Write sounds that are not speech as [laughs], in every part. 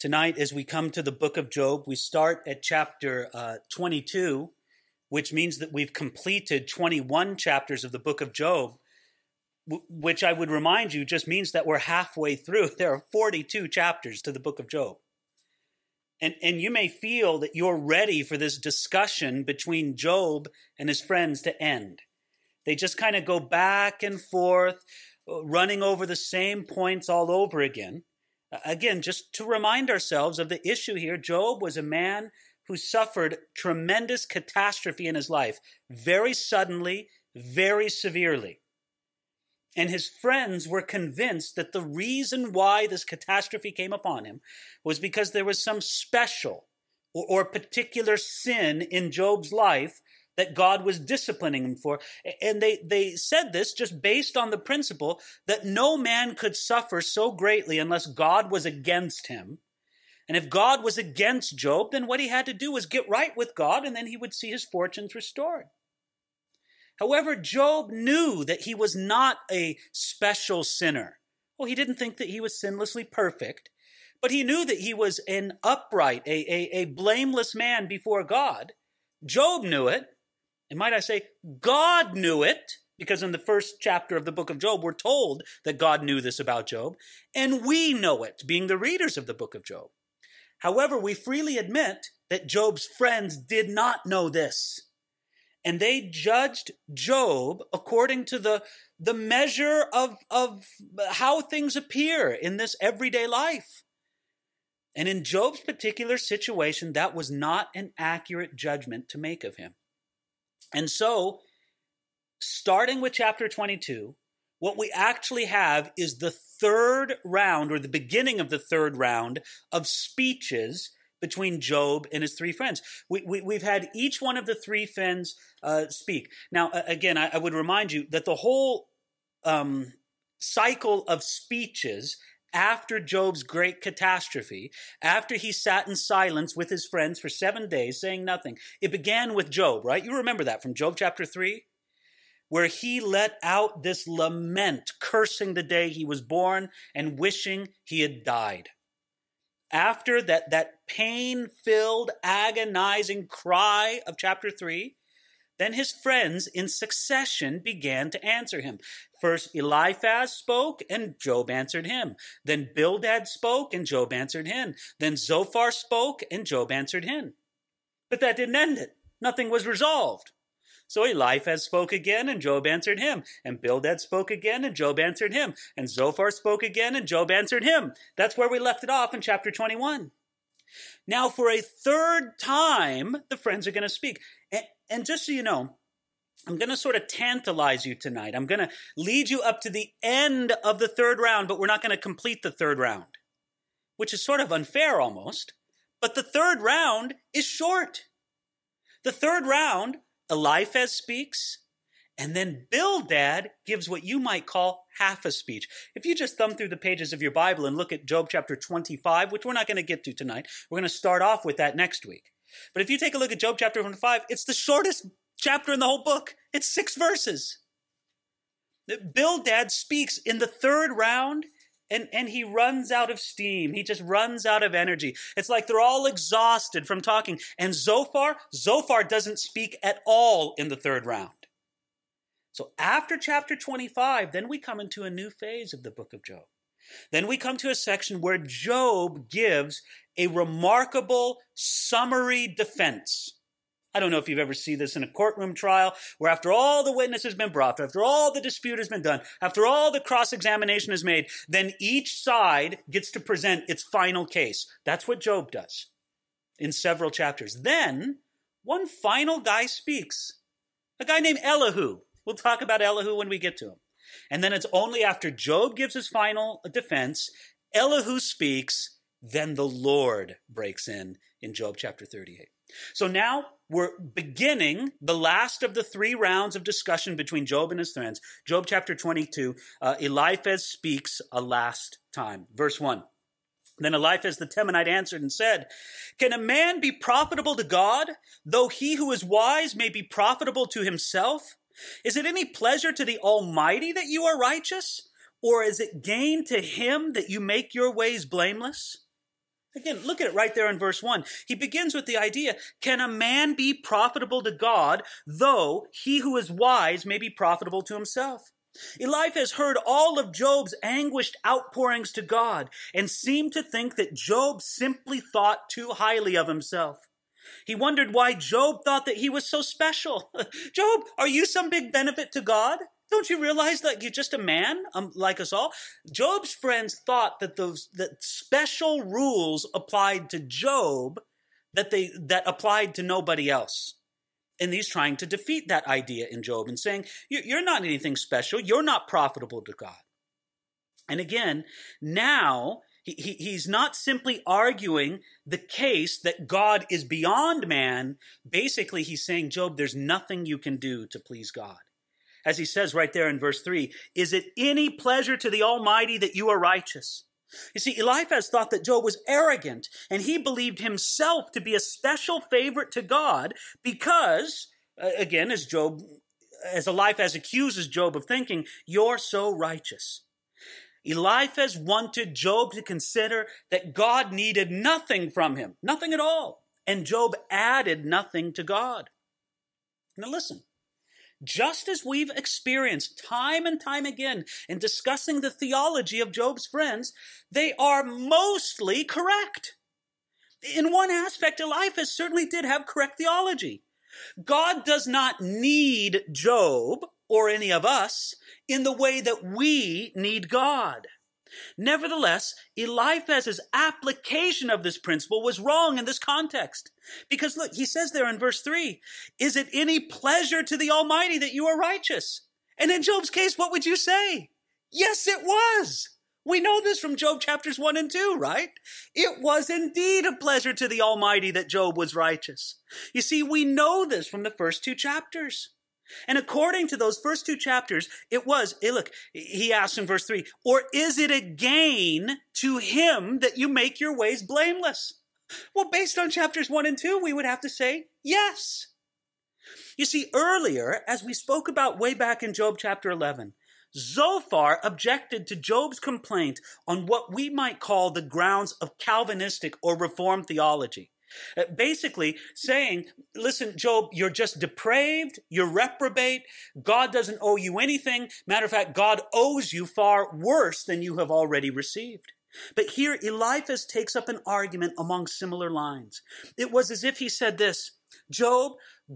Tonight, as we come to the book of Job, we start at chapter uh, 22, which means that we've completed 21 chapters of the book of Job, w- which I would remind you just means that we're halfway through. [laughs] There are 42 chapters to the book of Job. And, and you may feel that you're ready for this discussion between Job and his friends to end. They just kind of go back and forth, uh, running over the same points all over again. Again, just to remind ourselves of the issue here, Job was a man who suffered tremendous catastrophe in his life, very suddenly, very severely. And his friends were convinced that the reason why this catastrophe came upon him was because there was some special or, particular sin in Job's life that God was disciplining him for. And they, they said this just based on the principle that no man could suffer so greatly unless God was against him. And if God was against Job, then what he had to do was get right with God, and then he would see his fortunes restored. However, Job knew that he was not a special sinner. Well, he didn't think that he was sinlessly perfect, but he knew that he was an upright, a, a, a blameless man before God. Job knew it, and might I say, God knew it, because in the first chapter of the book of Job, we're told that God knew this about Job, and we know it, being the readers of the book of Job. However, we freely admit that Job's friends did not know this. And they judged Job according to the, the measure of, of how things appear in this everyday life. And in Job's particular situation, that was not an accurate judgment to make of him. And so, starting with chapter 22, what we actually have is the third round, or the beginning of the third round, of speeches between Job and his three friends. We, we, have had each one of the three friends uh, speak. Now, again, I, I, would remind you that the whole um, cycle of speeches after Job's great catastrophe, after he sat in silence with his friends for seven days, saying nothing, it began with Job, right? You remember that from Job chapter 3? Where he let out this lament, cursing the day he was born and wishing he had died. After that, that pain filled, agonizing cry of chapter 3, then his friends in succession began to answer him. First Eliphaz spoke, and Job answered him. Then Bildad spoke, and Job answered him. Then Zophar spoke, and Job answered him. But that didn't end it. Nothing was resolved. So Eliphaz spoke again, and Job answered him. And Bildad spoke again, and Job answered him. And Zophar spoke again, and Job answered him. That's where we left it off in chapter 21. Now, for a third time, the friends are going to speak. And, just so you know, I'm going to sort of tantalize you tonight. I'm going to lead you up to the end of the third round, but we're not going to complete the third round, which is sort of unfair almost. But the third round is short. The third round, Eliphaz speaks, and then Bildad gives what you might call half a speech. If you just thumb through the pages of your Bible and look at Job chapter 25, which we're not going to get to tonight, we're going to start off with that next week. But if you take a look at Job chapter 25, it's the shortest chapter in the whole book. It's six verses. Bildad speaks in the third round and, and he runs out of steam. He just runs out of energy. It's like they're all exhausted from talking. And Zophar, Zophar doesn't speak at all in the third round. So after chapter 25, then we come into a new phase of the book of Job. Then we come to a section where Job gives a remarkable summary defense. I don't know if you've ever seen this in a courtroom trial where after all the witness has been brought, after all the dispute has been done, after all the cross-examination is made, then each side gets to present its final case. That's what Job does in several chapters. Then one final guy speaks. A guy named Elihu. We'll talk about Elihu when we get to him. And then it's only after Job gives his final defense, Elihu speaks, then the Lord breaks in in Job chapter 38. So now we're beginning the last of the three rounds of discussion between Job and his friends. Job chapter 22, uh, Eliphaz speaks a last time. Verse 1. Then Eliphaz the Temanite answered and said, Can a man be profitable to God, though he who is wise may be profitable to himself? Is it any pleasure to the Almighty that you are righteous? Or is it gain to him that you make your ways blameless? Again, look at it right there in verse 1. He begins with the idea Can a man be profitable to God, though he who is wise may be profitable to himself? Eliphaz heard all of Job's anguished outpourings to God and seemed to think that Job simply thought too highly of himself. He wondered why Job thought that he was so special. [laughs] Job, are you some big benefit to God? Don't you realize that you're just a man um, like us all? Job's friends thought that those that special rules applied to Job that they that applied to nobody else. And he's trying to defeat that idea in Job and saying, You're not anything special. You're not profitable to God. And again, now he, he, he's not simply arguing the case that God is beyond man. Basically, he's saying, Job, there's nothing you can do to please God. As he says right there in verse 3, is it any pleasure to the Almighty that you are righteous? You see, Eliphaz thought that Job was arrogant, and he believed himself to be a special favorite to God because, uh, again, as Job, as Eliphaz accuses Job of thinking, you're so righteous. Eliphaz wanted Job to consider that God needed nothing from him, nothing at all, and Job added nothing to God. Now listen, just as we've experienced time and time again in discussing the theology of Job's friends, they are mostly correct. In one aspect, Eliphaz certainly did have correct theology. God does not need Job or any of us in the way that we need God. Nevertheless, Eliphaz's application of this principle was wrong in this context. Because look, he says there in verse 3, Is it any pleasure to the Almighty that you are righteous? And in Job's case, what would you say? Yes, it was. We know this from Job chapters 1 and 2, right? It was indeed a pleasure to the Almighty that Job was righteous. You see, we know this from the first two chapters. And according to those first two chapters, it was, hey, look, he asks in verse 3, or is it a gain to him that you make your ways blameless? Well, based on chapters 1 and 2, we would have to say yes. You see, earlier, as we spoke about way back in Job chapter 11, Zophar objected to Job's complaint on what we might call the grounds of Calvinistic or Reformed theology. Uh, basically saying, listen, Job, you're just depraved, you're reprobate, God doesn't owe you anything. Matter of fact, God owes you far worse than you have already received. But here Eliphaz takes up an argument along similar lines. It was as if he said this, Job,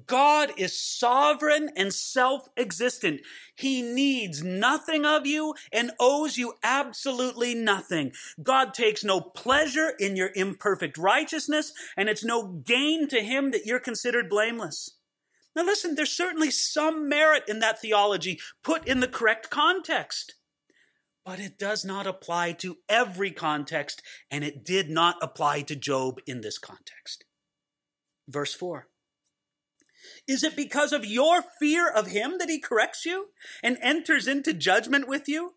God is sovereign and self existent. He needs nothing of you and owes you absolutely nothing. God takes no pleasure in your imperfect righteousness, and it's no gain to him that you're considered blameless. Now, listen, there's certainly some merit in that theology put in the correct context. But it does not apply to every context, and it did not apply to Job in this context. Verse 4 is it because of your fear of him that he corrects you and enters into judgment with you?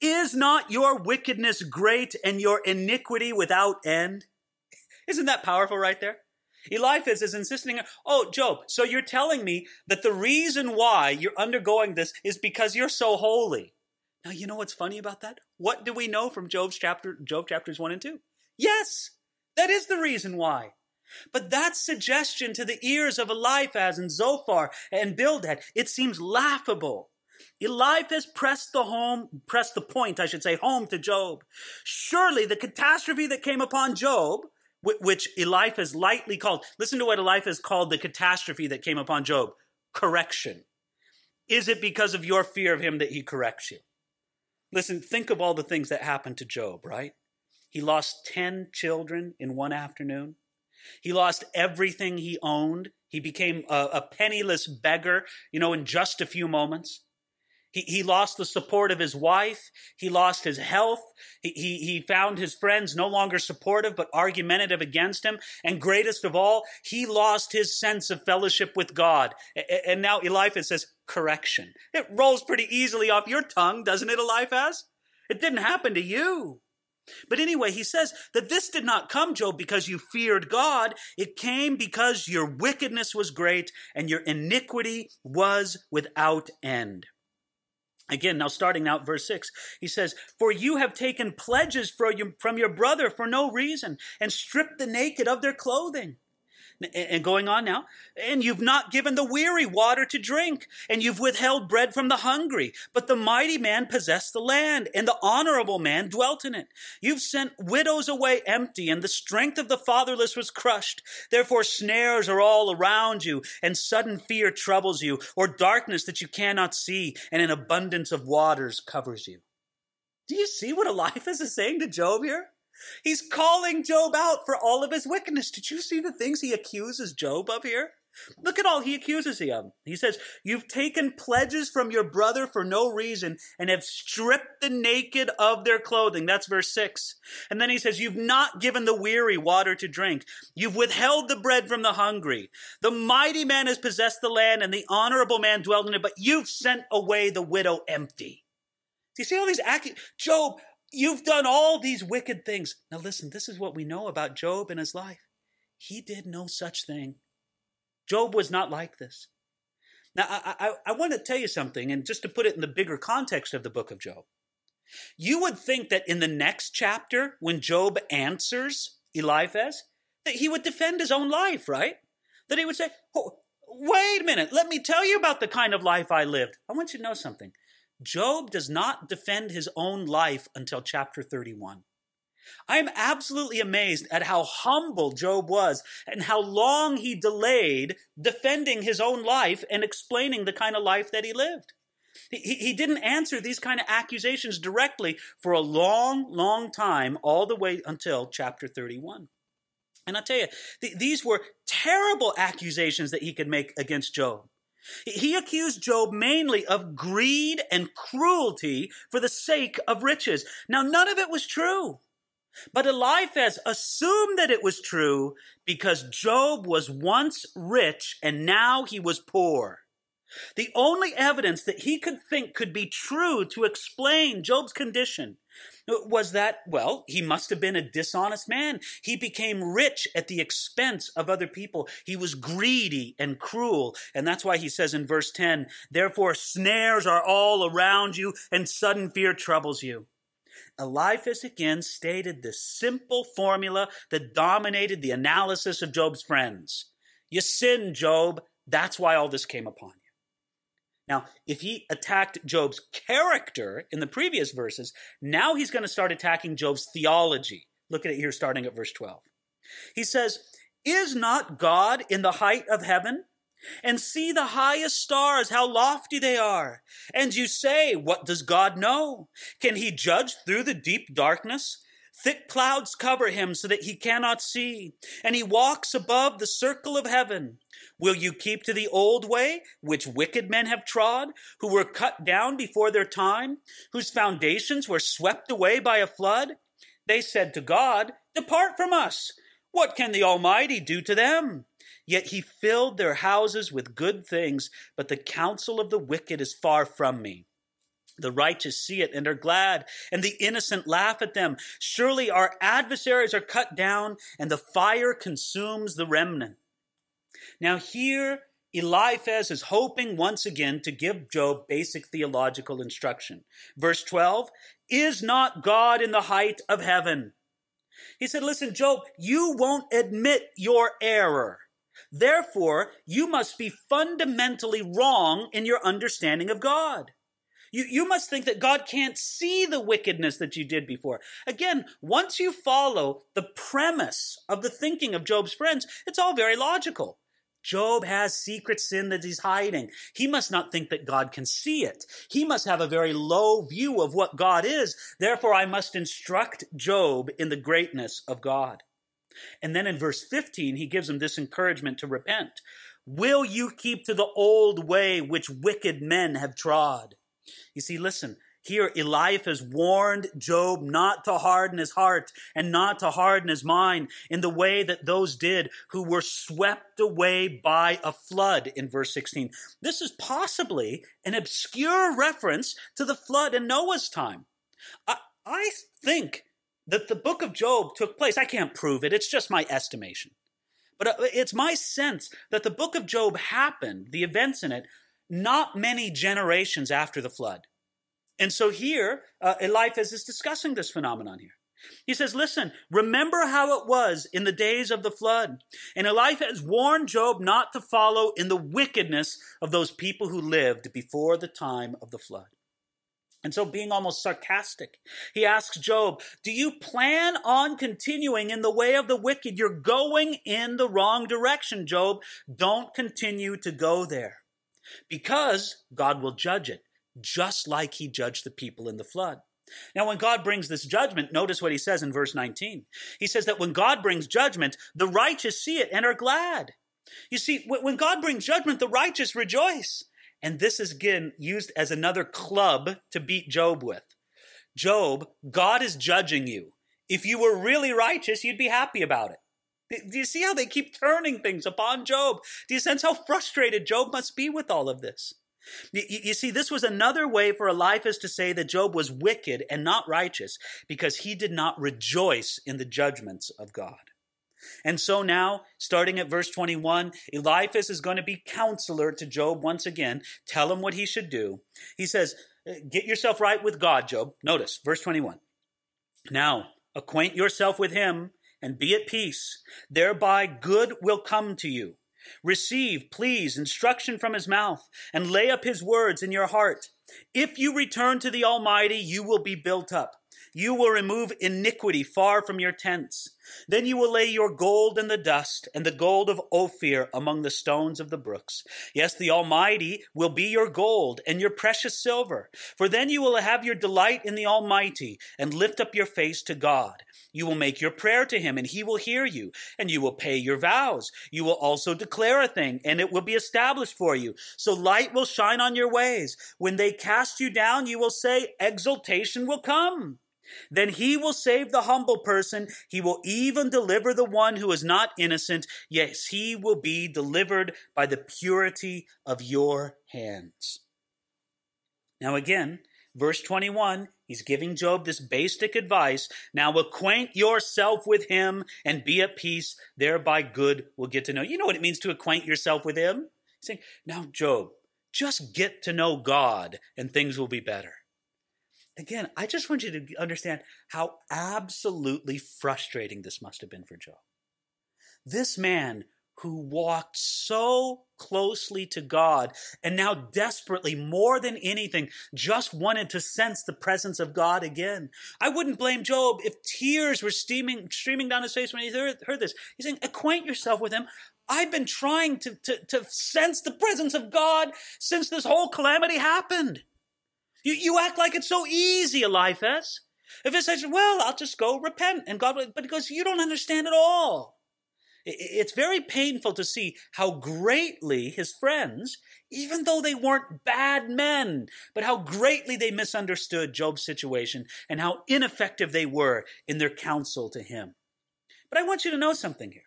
Is not your wickedness great and your iniquity without end? Isn't that powerful right there? Eliphaz is insisting, oh, Job, so you're telling me that the reason why you're undergoing this is because you're so holy. Now, you know what's funny about that? What do we know from Job's chapter, Job chapters 1 and 2? Yes, that is the reason why. But that suggestion to the ears of Eliphaz and Zophar and Bildad, it seems laughable. Eliphaz pressed the home, pressed the point, I should say, home to Job. Surely the catastrophe that came upon Job, which Eliphaz lightly called, listen to what Eliphaz called the catastrophe that came upon Job, correction. Is it because of your fear of him that he corrects you? Listen, think of all the things that happened to Job, right? He lost 10 children in one afternoon. He lost everything he owned. He became a, a penniless beggar, you know, in just a few moments. He, he lost the support of his wife. He lost his health. He, he, he found his friends no longer supportive, but argumentative against him. And greatest of all, he lost his sense of fellowship with God. And now Eliphaz says, correction. It rolls pretty easily off your tongue, doesn't it, Eliphaz? It didn't happen to you. But anyway, he says that this did not come, Job, because you feared God. It came because your wickedness was great and your iniquity was without end. Again, now starting at verse 6, he says, For you have taken pledges from your brother for no reason, and stripped the naked of their clothing. And going on now, and you've not given the weary water to drink, and you've withheld bread from the hungry. But the mighty man possessed the land, and the honorable man dwelt in it. You've sent widows away empty, and the strength of the fatherless was crushed. Therefore, snares are all around you, and sudden fear troubles you, or darkness that you cannot see, and an abundance of waters covers you. Do you see what Eliphaz is saying to Job here? He's calling Job out for all of his wickedness. Did you see the things he accuses Job of here? Look at all he accuses him of. He says, You've taken pledges from your brother for no reason and have stripped the naked of their clothing. That's verse 6. And then he says, You've not given the weary water to drink. You've withheld the bread from the hungry. The mighty man has possessed the land and the honorable man dwelt in it, but you've sent away the widow empty. Do you see all these accusations? Job, You've done all these wicked things. Now, listen, this is what we know about Job and his life. He did no such thing. Job was not like this. Now, I, I, I, want to tell you something, and just to put it in the bigger context of the book of Job. You would think that in the next chapter, when Job answers Eliphaz, that he would defend his own life, right? That he would say, oh, wait a minute, let me tell you about the kind of life I lived. I want you to know something. Job does not defend his own life until chapter 31. I am absolutely amazed at how humble Job was and how long he delayed defending his own life and explaining the kind of life that he lived. He, he didn't answer these kind of accusations directly for a long, long time, all the way until chapter 31. And I'll tell you, th- these were terrible accusations that he could make against Job. He accused Job mainly of greed and cruelty for the sake of riches. Now, none of it was true. But Eliphaz assumed that it was true because Job was once rich and now he was poor. The only evidence that he could think could be true to explain Job's condition was that, well, he must have been a dishonest man. He became rich at the expense of other people. He was greedy and cruel. And that's why he says in verse 10, therefore snares are all around you and sudden fear troubles you. Eliphaz again stated the simple formula that dominated the analysis of Job's friends. You sinned, Job. That's why all this came upon. Now, if he attacked Job's character in the previous verses, now he's going to start attacking Job's theology. Look at it here, starting at verse 12. He says, Is not God in the height of heaven? And see the highest stars, how lofty they are. And you say, What does God know? Can he judge through the deep darkness? Thick clouds cover him so that he cannot see, and he walks above the circle of heaven. Will you keep to the old way, which wicked men have trod, who were cut down before their time, whose foundations were swept away by a flood? They said to God, Depart from us. What can the Almighty do to them? Yet he filled their houses with good things, but the counsel of the wicked is far from me. The righteous see it and are glad, and the innocent laugh at them. Surely our adversaries are cut down, and the fire consumes the remnant. Now, here, Eliphaz is hoping once again to give Job basic theological instruction. Verse 12 Is not God in the height of heaven? He said, Listen, Job, you won't admit your error. Therefore, you must be fundamentally wrong in your understanding of God. You, you must think that God can't see the wickedness that you did before. Again, once you follow the premise of the thinking of Job's friends, it's all very logical. Job has secret sin that he's hiding. He must not think that God can see it. He must have a very low view of what God is. Therefore, I must instruct Job in the greatness of God. And then in verse 15, he gives him this encouragement to repent. Will you keep to the old way which wicked men have trod? You see, listen, here Eliphaz warned Job not to harden his heart and not to harden his mind in the way that those did who were swept away by a flood in verse 16. This is possibly an obscure reference to the flood in Noah's time. I, I think that the book of Job took place. I can't prove it. It's just my estimation. But uh, it's my sense that the book of Job happened, the events in it, not many generations after the flood. And so here, uh, Eliphaz is discussing this phenomenon here. He says, Listen, remember how it was in the days of the flood. And Eliphaz warned Job not to follow in the wickedness of those people who lived before the time of the flood. And so, being almost sarcastic, he asks Job, Do you plan on continuing in the way of the wicked? You're going in the wrong direction, Job. Don't continue to go there because God will judge it, just like he judged the people in the flood. Now, when God brings this judgment, notice what he says in verse 19. He says that when God brings judgment, the righteous see it and are glad. You see, when God brings judgment, the righteous rejoice. And this is again used as another club to beat Job with. Job, God is judging you. If you were really righteous, you'd be happy about it. Do you see how they keep turning things upon Job? Do you sense how frustrated Job must be with all of this? You, you, see, this was another way for Eliphaz to say that Job was wicked and not righteous because he did not rejoice in the judgments of God. And so now, starting at verse 21, Eliphaz is going to be counselor to Job once again, tell him what he should do. He says, uh, Get yourself right with God, Job. Notice, verse 21. Now, acquaint yourself with him and be at peace. Thereby good will come to you. Receive, please, instruction from his mouth, and lay up his words in your heart. If you return to the Almighty, you will be built up. You will remove iniquity far from your tents. Then you will lay your gold in the dust, and the gold of Ophir among the stones of the brooks. Yes, the Almighty will be your gold and your precious silver. For then you will have your delight in the Almighty, and lift up your face to God. You will make your prayer to him, and he will hear you, and you will pay your vows. You will also declare a thing, and it will be established for you. So light will shine on your ways. When they cast you down, you will say, Exaltation will come. Then he will save the humble person. He will even deliver the one who is not innocent. Yes, he will be delivered by the purity of your hands. Now, again, verse 21, he's giving Job this basic advice. Now, acquaint yourself with him and be at peace. Thereby, good will get to know. You know what it means to acquaint yourself with him? He's saying, now, Job, just get to know God and things will be better again, I just want you to understand how absolutely frustrating this must have been for Job. This man who walked so closely to God and now desperately, more than anything, just wanted to sense the presence of God again. I wouldn't blame Job if tears were steaming, streaming down his face when he heard, heard this. He's saying, acquaint yourself with him. I've been trying to, to, to sense the presence of God since this whole calamity happened. You, you act like it's so easy, Eliphaz. If it says, well, I'll just go repent and God, will, but it goes, you don't understand at all. It's very painful to see how greatly his friends, even though they weren't bad men, but how greatly they misunderstood Job's situation and how ineffective they were in their counsel to him. But I want you to know something here.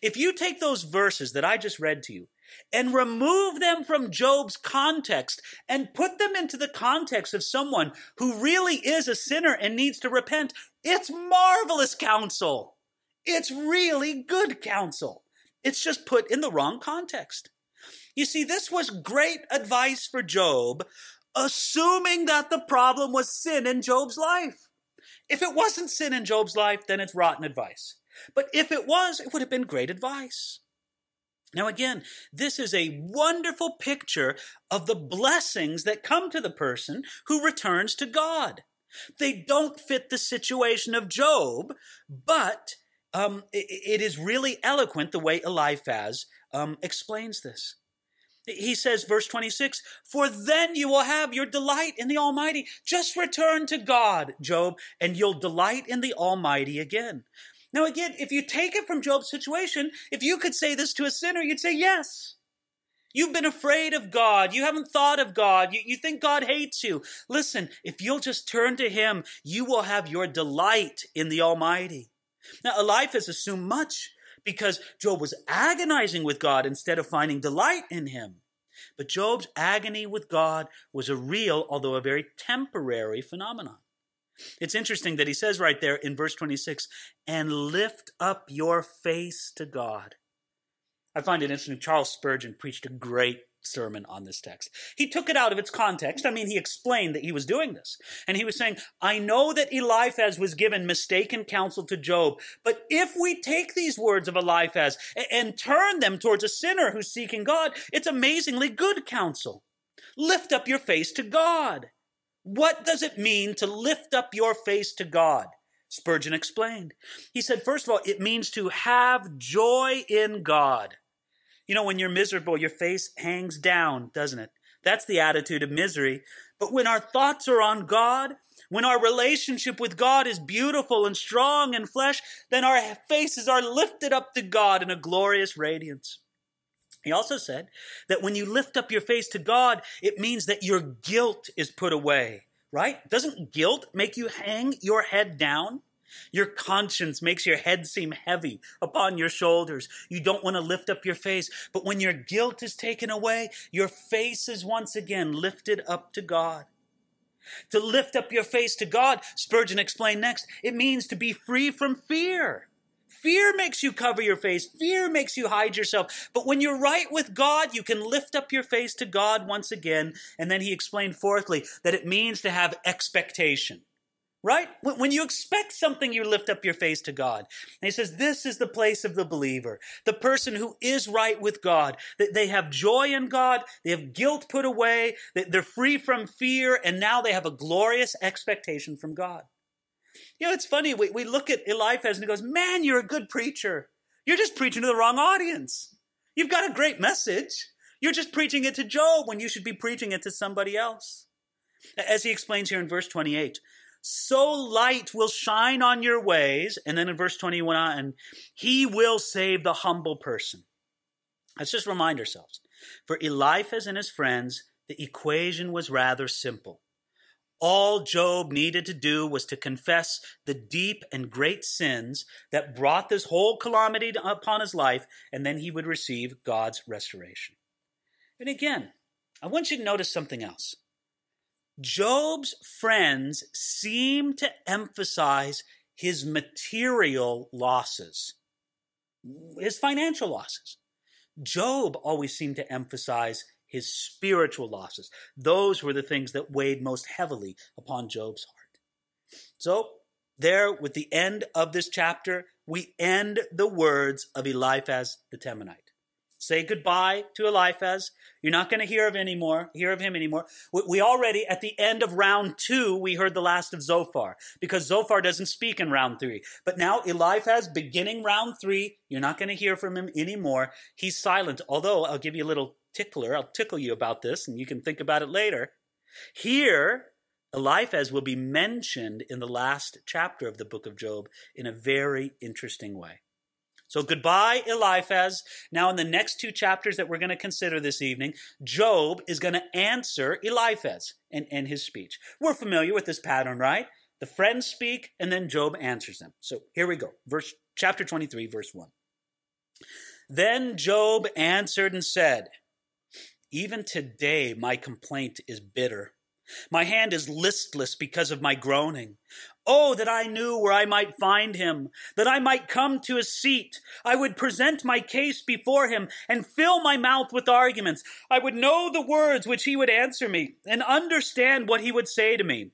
If you take those verses that I just read to you and remove them from Job's context and put them into the context of someone who really is a sinner and needs to repent, it's marvelous counsel. It's really good counsel. It's just put in the wrong context. You see, this was great advice for Job, assuming that the problem was sin in Job's life. If it wasn't sin in Job's life, then it's rotten advice. But if it was, it would have been great advice. Now, again, this is a wonderful picture of the blessings that come to the person who returns to God. They don't fit the situation of Job, but um, it, it is really eloquent the way Eliphaz um, explains this. He says, verse 26, For then you will have your delight in the Almighty. Just return to God, Job, and you'll delight in the Almighty again. Now, again, if you take it from Job's situation, if you could say this to a sinner, you'd say, Yes. You've been afraid of God. You haven't thought of God. You, you think God hates you. Listen, if you'll just turn to Him, you will have your delight in the Almighty. Now, Eliphaz assumed much because Job was agonizing with God instead of finding delight in Him. But Job's agony with God was a real, although a very temporary phenomenon. It's interesting that he says right there in verse 26, and lift up your face to God. I find it interesting. Charles Spurgeon preached a great sermon on this text. He took it out of its context. I mean, he explained that he was doing this. And he was saying, I know that Eliphaz was given mistaken counsel to Job, but if we take these words of Eliphaz and turn them towards a sinner who's seeking God, it's amazingly good counsel. Lift up your face to God. What does it mean to lift up your face to God? Spurgeon explained. He said, first of all, it means to have joy in God. You know, when you're miserable, your face hangs down, doesn't it? That's the attitude of misery. But when our thoughts are on God, when our relationship with God is beautiful and strong and flesh, then our faces are lifted up to God in a glorious radiance. He also said that when you lift up your face to God, it means that your guilt is put away, right? Doesn't guilt make you hang your head down? Your conscience makes your head seem heavy upon your shoulders. You don't want to lift up your face. But when your guilt is taken away, your face is once again lifted up to God. To lift up your face to God, Spurgeon explained next, it means to be free from fear. Fear makes you cover your face. Fear makes you hide yourself. But when you're right with God, you can lift up your face to God once again. And then he explained fourthly that it means to have expectation right? When you expect something, you lift up your face to God. And he says, This is the place of the believer, the person who is right with God. That they have joy in God, they have guilt put away, they're free from fear, and now they have a glorious expectation from God. You know, it's funny. We, we look at Eliphaz and he goes, Man, you're a good preacher. You're just preaching to the wrong audience. You've got a great message. You're just preaching it to Job when you should be preaching it to somebody else. As he explains here in verse 28, so light will shine on your ways. And then in verse 21, uh, and he will save the humble person. Let's just remind ourselves. For Eliphaz and his friends, the equation was rather simple. All Job needed to do was to confess the deep and great sins that brought this whole calamity upon his life, and then he would receive God's restoration. And again, I want you to notice something else. Job's friends seem to emphasize his material losses, his financial losses. Job always seemed to emphasize his spiritual losses. Those were the things that weighed most heavily upon Job's heart. So, there, with the end of this chapter, we end the words of Eliphaz the Temanite. Say goodbye to Eliphaz. You're not going to hear of anymore, hear of him anymore. We already, at the end of round two, we heard the last of Zophar because Zophar doesn't speak in round three. But now Eliphaz, beginning round three, you're not going to hear from him anymore. He's silent. Although I'll give you a little tickler. I'll tickle you about this and you can think about it later. Here, Eliphaz will be mentioned in the last chapter of the book of Job in a very interesting way. So goodbye, Eliphaz. Now, in the next two chapters that we're going to consider this evening, Job is going to answer Eliphaz and end his speech. We're familiar with this pattern, right? The friends speak, and then Job answers them. So here we go. Verse chapter 23, verse 1. Then Job answered and said, Even today my complaint is bitter. My hand is listless because of my groaning. Oh, that I knew where I might find him, that I might come to a seat. I would present my case before him and fill my mouth with arguments. I would know the words which he would answer me and understand what he would say to me.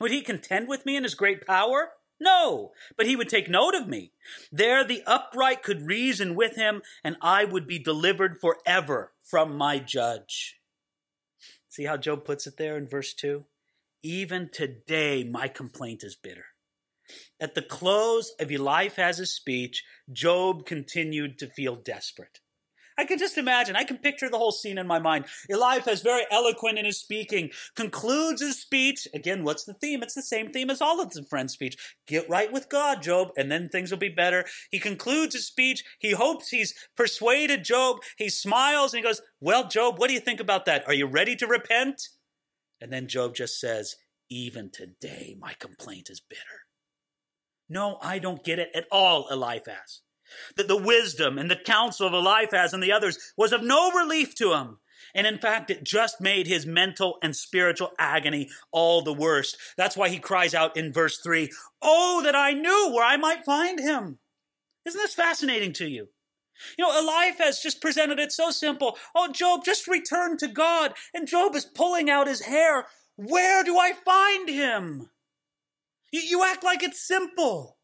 Would he contend with me in his great power? No, but he would take note of me. There the upright could reason with him, and I would be delivered forever from my judge. See how Job puts it there in verse 2? Even today, my complaint is bitter. At the close of Eliphaz's speech, Job continued to feel desperate. I can just imagine, I can picture the whole scene in my mind. Eliphaz, very eloquent in his speaking, concludes his speech. Again, what's the theme? It's the same theme as all of the friend's speech. Get right with God, Job, and then things will be better. He concludes his speech. He hopes he's persuaded Job. He smiles and he goes, Well, Job, what do you think about that? Are you ready to repent? And then Job just says, Even today my complaint is bitter. No, I don't get it at all, Eliphaz. That the wisdom and the counsel of Eliphaz and the others was of no relief to him. And in fact, it just made his mental and spiritual agony all the worse. That's why he cries out in verse 3 Oh, that I knew where I might find him. Isn't this fascinating to you? You know, Eliphaz just presented it so simple. Oh, Job, just return to God. And Job is pulling out his hair. Where do I find him? You, you act like it's simple.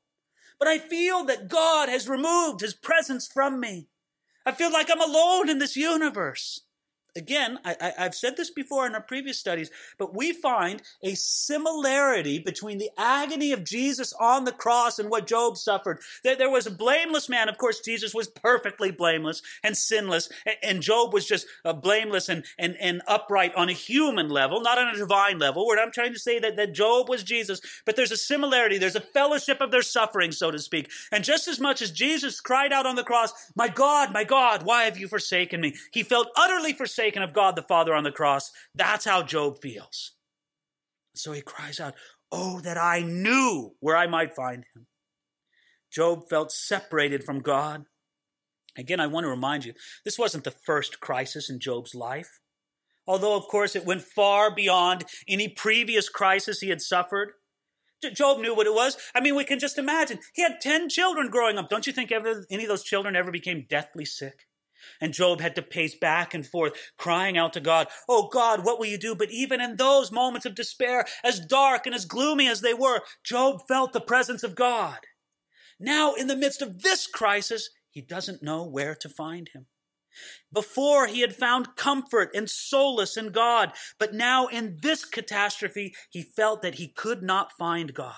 But I feel that God has removed his presence from me. I feel like I'm alone in this universe again, I, have said this before in our previous studies, but we find a similarity between the agony of Jesus on the cross and what Job suffered. There, there was a blameless man. Of course, Jesus was perfectly blameless and sinless, and, and Job was just uh, blameless and, and, and upright on a human level, not on a divine level. Where I'm trying to say that, that Job was Jesus, but there's a similarity. There's a fellowship of their suffering, so to speak. And just as much as Jesus cried out on the cross, My God, my God, why have you forsaken me? He felt utterly forsaken forsaken of God the Father on the cross. That's how Job feels. So he cries out, Oh, that I knew where I might find him. Job felt separated from God. Again, I want to remind you, this wasn't the first crisis in Job's life. Although, of course, it went far beyond any previous crisis he had suffered. Job knew what it was. I mean, we can just imagine. He had 10 children growing up. Don't you think ever, any of those children ever became deathly sick? And Job had to pace back and forth, crying out to God, Oh God, what will you do? But even in those moments of despair, as dark and as gloomy as they were, Job felt the presence of God. Now, in the midst of this crisis, he doesn't know where to find him. Before he had found comfort and solace in God, but now in this catastrophe, he felt that he could not find God.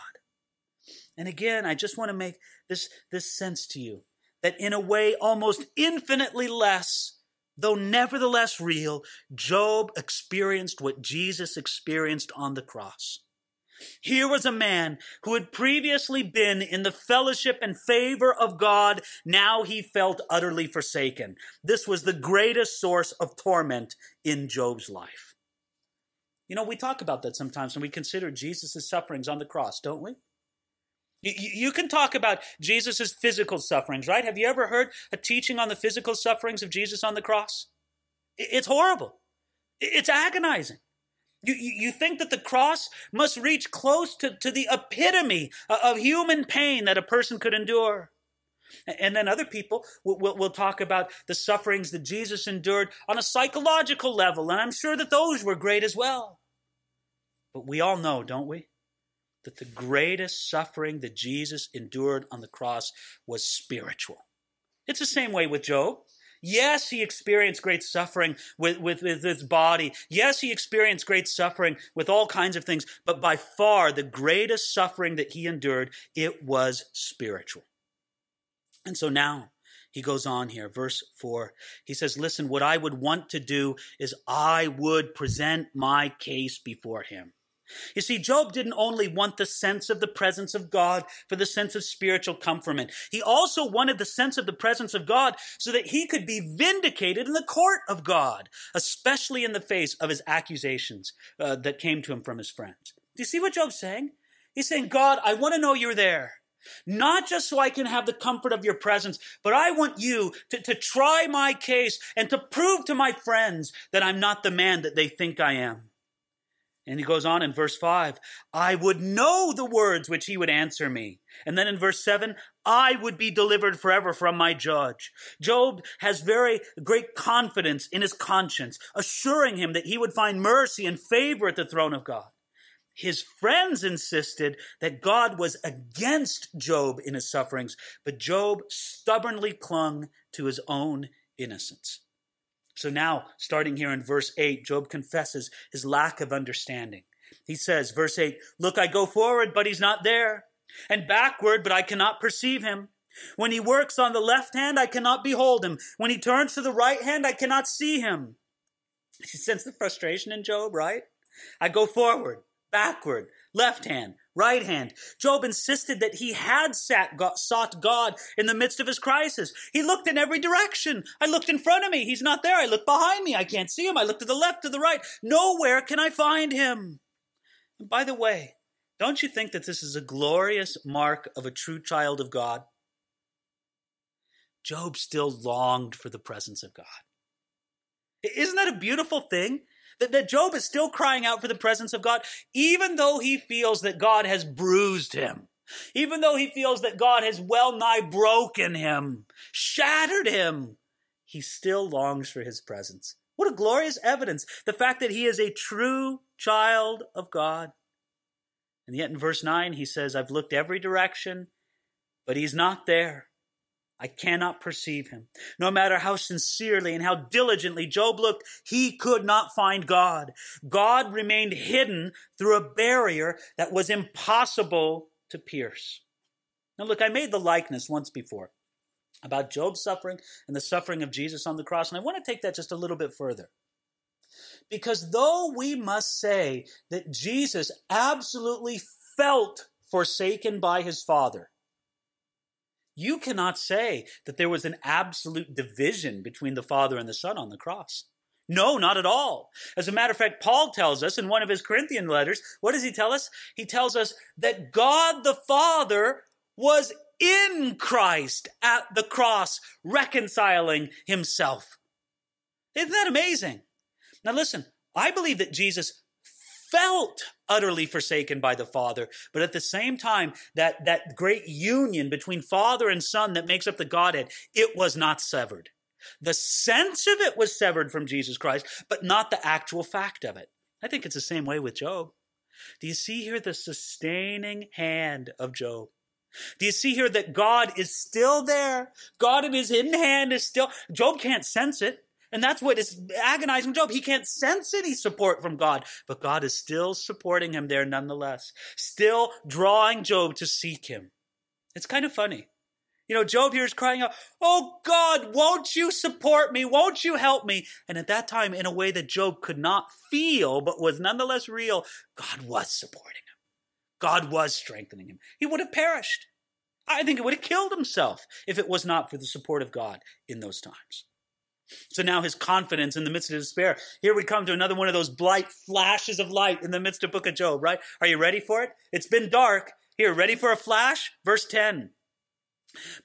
And again, I just want to make this, this sense to you that in a way almost infinitely less, though nevertheless real, Job experienced what Jesus experienced on the cross. Here was a man who had previously been in the fellowship and favor of God. Now he felt utterly forsaken. This was the greatest source of torment in Job's life. You know, we talk about that sometimes when we consider Jesus' sufferings on the cross, don't we? You, can talk about Jesus' physical sufferings, right? Have you ever heard a teaching on the physical sufferings of Jesus on the cross? It's horrible. It's agonizing. You, you think that the cross must reach close to, to the epitome of human pain that a person could endure. And then other people will, will, will, talk about the sufferings that Jesus endured on a psychological level, and I'm sure that those were great as well. But we all know, don't we? That the greatest suffering that Jesus endured on the cross was spiritual. It's the same way with Job. Yes, he experienced great suffering with, with, with, his body. Yes, he experienced great suffering with all kinds of things, but by far the greatest suffering that he endured, it was spiritual. And so now he goes on here, verse 4. He says, Listen, what I would want to do is I would present my case before him. You see, Job didn't only want the sense of the presence of God for the sense of spiritual comfortment. He also wanted the sense of the presence of God so that he could be vindicated in the court of God, especially in the face of his accusations uh, that came to him from his friends. Do you see what Job's saying? He's saying, God, I want to know you're there. Not just so I can have the comfort of your presence, but I want you to, to try my case and to prove to my friends that I'm not the man that they think I am. And he goes on in verse 5 I would know the words which he would answer me. And then in verse 7, I would be delivered forever from my judge. Job has very great confidence in his conscience, assuring him that he would find mercy and favor at the throne of God. His friends insisted that God was against Job in his sufferings, but Job stubbornly clung to his own innocence. So now, starting here in verse 8, Job confesses his lack of understanding. He says, verse 8, Look, I go forward, but he's not there, and backward, but I cannot perceive him. When he works on the left hand, I cannot behold him. When he turns to the right hand, I cannot see him. [laughs] You sense the frustration in Job, right? I go forward, backward, left hand, right hand. Job insisted that he had sought God in the midst of his crisis. He looked in every direction. I looked in front of me. He's not there. I looked behind me. I can't see him. I looked to the left, to the right. Nowhere can I find him. And by the way, don't you think that this is a glorious mark of a true child of God? Job still longed for the presence of God. Isn't that a beautiful thing? That, that Job is still crying out for the presence of God, even though he feels that God has bruised him. Even though he feels that God has well nigh broken him, shattered him, he still longs for his presence. What a glorious evidence. The fact that he is a true child of God. And yet in verse 9, he says, I've looked every direction, but he's not there. I cannot perceive him. No matter how sincerely and how diligently Job looked, he could not find God. God remained hidden through a barrier that was impossible to pierce. Now, look, I made the likeness once before about Job's suffering and the suffering of Jesus on the cross, and I want to take that just a little bit further. Because though we must say that Jesus absolutely felt forsaken by his Father, you cannot say that there was an absolute division between the Father and the Son on the cross. No, not at all. As a matter of fact, Paul tells us in one of his Corinthian letters, what does he tell us? He tells us that God the Father was in Christ at the cross, reconciling himself. Isn't that amazing? Now listen, I believe that Jesus felt utterly forsaken by the Father, but at the same time, that, that great union between Father and Son that makes up the Godhead, it was not severed. The sense of it was severed from Jesus Christ, but not the actual fact of it. I think it's the same way with Job. Do you see here the sustaining hand of Job? Do you see here that God is still there? God in his hidden hand is still, Job can't sense it. And that's what is agonizing Job. He can't sense any support from God, but God is still supporting him there nonetheless, still drawing Job to seek him. It's kind of funny. You know, Job here is crying out, Oh God, won't you support me? Won't you help me? And at that time, in a way that Job could not feel, but was nonetheless real, God was supporting him. God was strengthening him. He would have perished. I think he would have killed himself if it was not for the support of God in those times. So now his confidence in the midst of despair. Here we come to another one of those blight flashes of light in the midst of book of Job, right? Are you ready for it? It's been dark. Here, ready for a flash? Verse 10.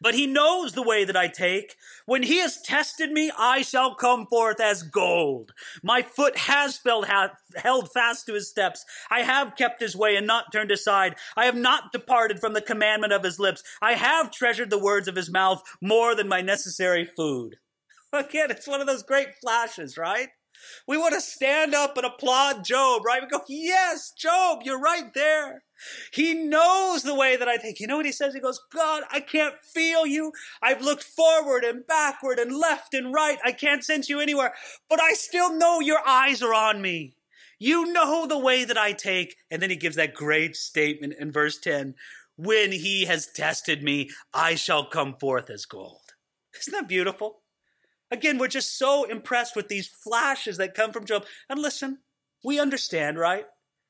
But he knows the way that I take. When he has tested me, I shall come forth as gold. My foot has felt held fast to his steps. I have kept his way and not turned aside. I have not departed from the commandment of his lips. I have treasured the words of his mouth more than my necessary food. [laughs] Again, it's one of those great flashes, right? We want to stand up and applaud Job, right? We go, yes, Job, you're right there. He knows the way that I think. You know what he says? He goes, God, I can't feel you. I've looked forward and backward and left and right. I can't sense you anywhere, but I still know your eyes are on me. You know the way that I take. And then he gives that great statement in verse 10 When he has tested me, I shall come forth as gold. Isn't that beautiful? Again, we're just so impressed with these flashes that come from Job. And listen, we understand, right?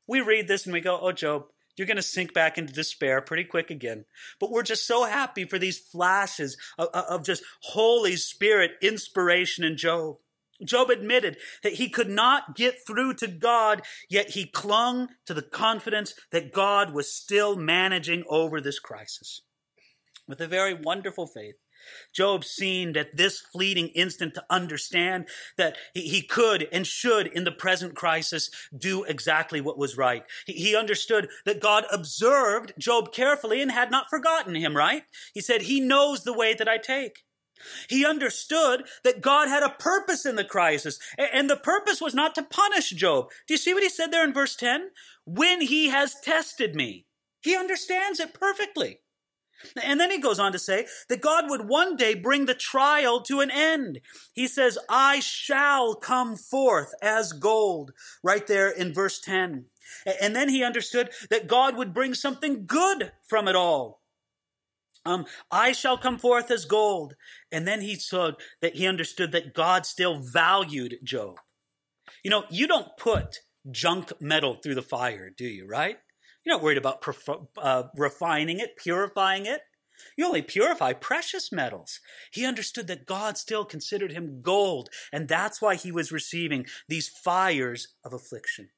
We read this and we go, oh, Job, you're going to sink back into despair pretty quick again. But we're just so happy for these flashes of, of, just Holy Spirit inspiration in Job. Job admitted that he could not get through to God, yet he clung to the confidence that God was still managing over this crisis. With a very wonderful faith, Job seemed at this fleeting instant to understand that he could and should, in the present crisis, do exactly what was right. He understood that God observed Job carefully and had not forgotten him, right? He said, He knows the way that I take. He understood that God had a purpose in the crisis, and the purpose was not to punish Job. Do you see what he said there in verse 10? When he has tested me. He understands it perfectly. And then he goes on to say that God would one day bring the trial to an end. He says, I shall come forth as gold, right there in verse 10. And then he understood that God would bring something good from it all. Um, I shall come forth as gold. And then he saw that he understood that God still valued Job. You know, you don't put junk metal through the fire, do you, right? You're not worried about uh, refining it, purifying it. You only purify precious metals. He understood that God still considered him gold, and that's why he was receiving these fires of affliction.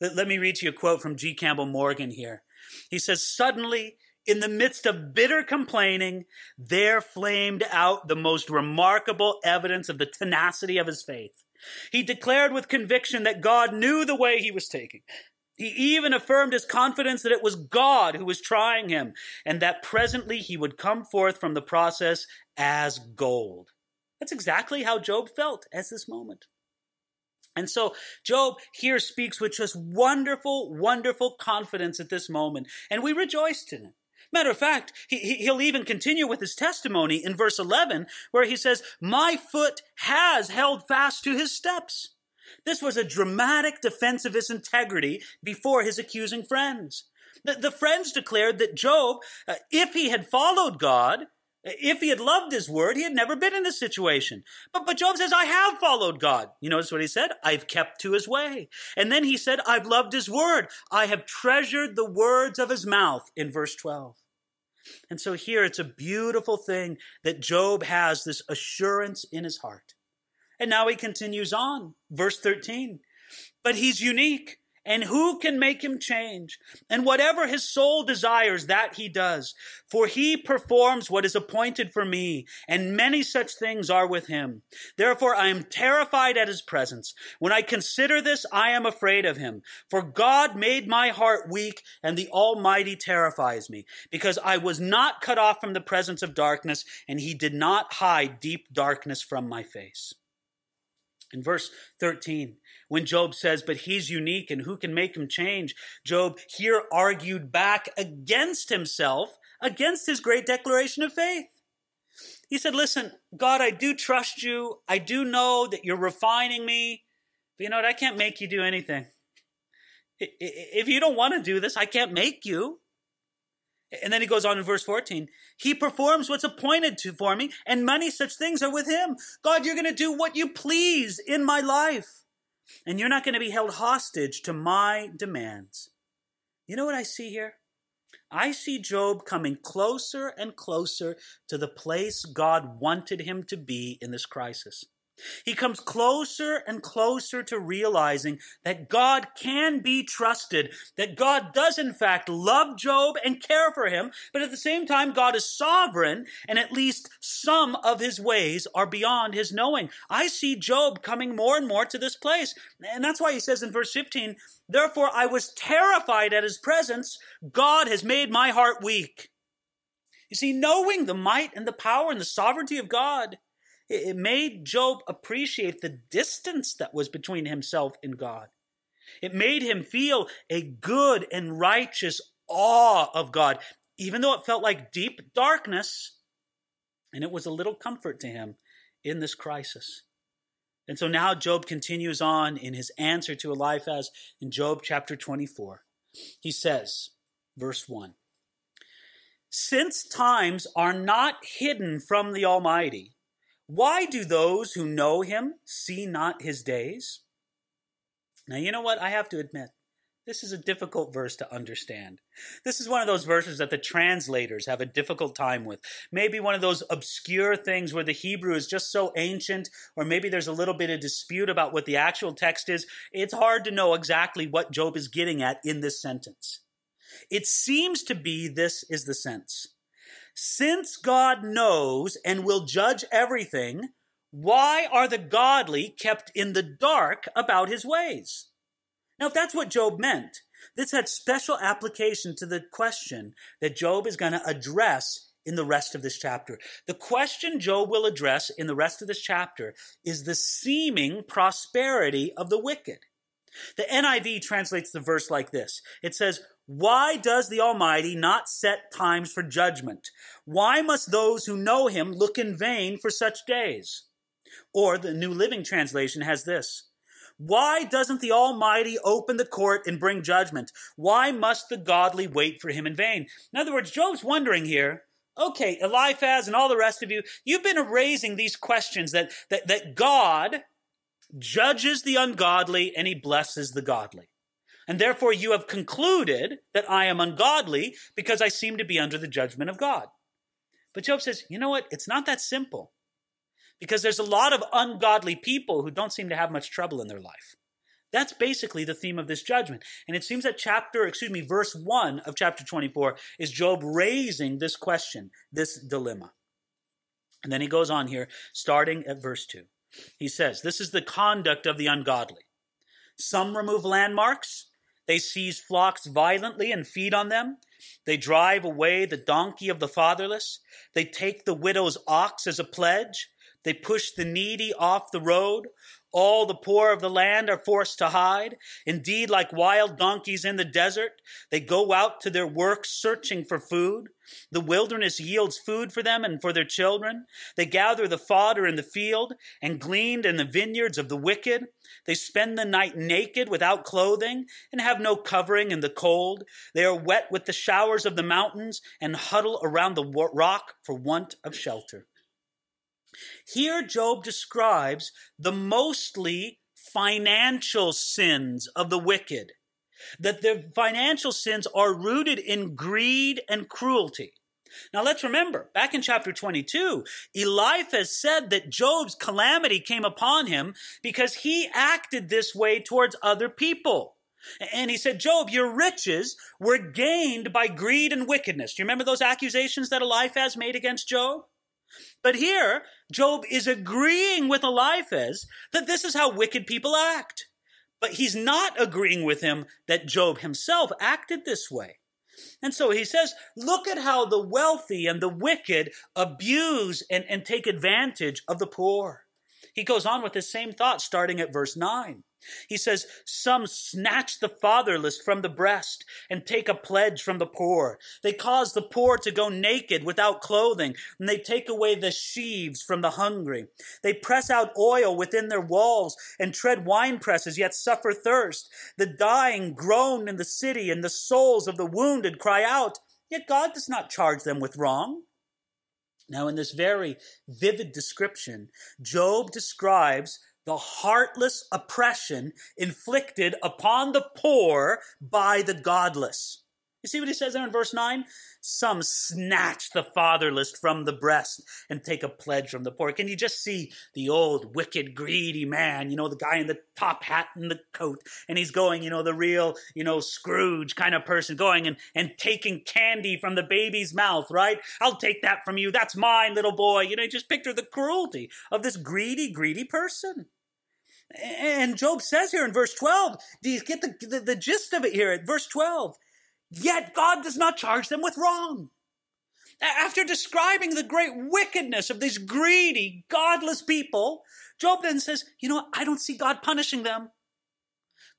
Let, let me read to you a quote from G. Campbell Morgan here. He says, Suddenly, in the midst of bitter complaining, there flamed out the most remarkable evidence of the tenacity of his faith. He declared with conviction that God knew the way he was taking He even affirmed his confidence that it was God who was trying him, and that presently he would come forth from the process as gold. That's exactly how Job felt at this moment. And so Job here speaks with just wonderful, wonderful confidence at this moment, and we rejoiced in it. Matter of fact, he, will even continue with his testimony in verse 11, where he says, My foot has held fast to his steps. This was a dramatic defense of his integrity before his accusing friends. The, the friends declared that Job, uh, if he had followed God, if he had loved his word, he had never been in this situation. But, but Job says, I have followed God. You notice what he said? I've kept to his way. And then he said, I've loved his word. I have treasured the words of his mouth in verse 12. And so here it's a beautiful thing that Job has this assurance in his heart. And now he continues on, verse 13. But he's unique. And who can make him change? And whatever his soul desires, that he does. For he performs what is appointed for me, and many such things are with him. Therefore I am terrified at his presence. When I consider this, I am afraid of him. For God made my heart weak, and the Almighty terrifies me, because I was not cut off from the presence of darkness, and he did not hide deep darkness from my face. In verse 13, when Job says, But he's unique and who can make him change? Job here argued back against himself, against his great declaration of faith. He said, Listen, God, I do trust you. I do know that you're refining me. But you know what? I can't make you do anything. If you don't want to do this, I can't make you. And then he goes on in verse 14. He performs what's appointed to for me, and many such things are with him. God, you're going to do what you please in my life. And you're not going to be held hostage to my demands. You know what I see here? I see Job coming closer and closer to the place God wanted him to be in this crisis. He comes closer and closer to realizing that God can be trusted, that God does in fact love Job and care for him, but at the same time, God is sovereign, and at least some of his ways are beyond his knowing. I see Job coming more and more to this place. And that's why he says in verse 15, Therefore I was terrified at his presence. God has made my heart weak. You see, knowing the might and the power and the sovereignty of God, it made Job appreciate the distance that was between himself and God. It made him feel a good and righteous awe of God, even though it felt like deep darkness. And it was a little comfort to him in this crisis. And so now Job continues on in his answer to Eliphaz in Job chapter 24. He says, verse 1 Since times are not hidden from the Almighty, why do those who know him see not his days? Now, you know what? I have to admit, this is a difficult verse to understand. This is one of those verses that the translators have a difficult time with. Maybe one of those obscure things where the Hebrew is just so ancient, or maybe there's a little bit of dispute about what the actual text is. It's hard to know exactly what Job is getting at in this sentence. It seems to be this is the sense. Since God knows and will judge everything, why are the godly kept in the dark about his ways? Now, if that's what Job meant, this had special application to the question that Job is going to address in the rest of this chapter. The question Job will address in the rest of this chapter is the seeming prosperity of the wicked. The NIV translates the verse like this It says, why does the Almighty not set times for judgment? Why must those who know him look in vain for such days? Or the New Living Translation has this. Why doesn't the Almighty open the court and bring judgment? Why must the godly wait for him in vain? In other words, Job's wondering here, okay, Eliphaz and all the rest of you, you've been raising these questions that, that, that God judges the ungodly and he blesses the godly. And therefore you have concluded that I am ungodly because I seem to be under the judgment of God. But Job says, you know what? It's not that simple. Because there's a lot of ungodly people who don't seem to have much trouble in their life. That's basically the theme of this judgment. And it seems that chapter, excuse me, verse 1 of chapter 24 is Job raising this question, this dilemma. And then he goes on here, starting at verse 2. He says, This is the conduct of the ungodly. Some remove landmarks, They seize flocks violently and feed on them. They drive away the donkey of the fatherless. They take the widow's ox as a pledge. They push the needy off the road. All the poor of the land are forced to hide. Indeed, like wild donkeys in the desert, they go out to their work searching for food. The wilderness yields food for them and for their children. They gather the fodder in the field and gleaned in the vineyards of the wicked. They spend the night naked without clothing and have no covering in the cold. They are wet with the showers of the mountains and huddle around the rock for want of shelter. Here, Job describes the mostly financial sins of the wicked, that their financial sins are rooted in greed and cruelty. Now let's remember, back in chapter 22, Eliphaz said that Job's calamity came upon him because he acted this way towards other people. And he said, Job, your riches were gained by greed and wickedness. Do you remember those accusations that Eliphaz made against Job? But here, Job is agreeing with Eliphaz that this is how wicked people act. But he's not agreeing with him that Job himself acted this way. And so he says, look at how the wealthy and the wicked abuse and, and take advantage of the poor. He goes on with the same thought starting at verse 9. He says, Some snatch the fatherless from the breast and take a pledge from the poor. They cause the poor to go naked without clothing, and they take away the sheaves from the hungry. They press out oil within their walls and tread wine presses, yet suffer thirst. The dying groan in the city, and the souls of the wounded cry out, yet God does not charge them with wrong. Now, in this very vivid description, Job describes the heartless oppression inflicted upon the poor by the godless. You see what he says there in verse 9? Some snatch the fatherless from the breast and take a pledge from the poor. Can you just see the old, wicked, greedy man, you know, the guy in the top hat and the coat, and he's going, you know, the real, you know, Scrooge kind of person going and, and taking candy from the baby's mouth, right? I'll take that from you. That's mine, little boy. You know, just picture the cruelty of this greedy, greedy person. And Job says here in verse 12, do you get the, the, the gist of it here at verse 12? Yet God does not charge them with wrong. After describing the great wickedness of these greedy, godless people, Job then says, You know, I don't see God punishing them.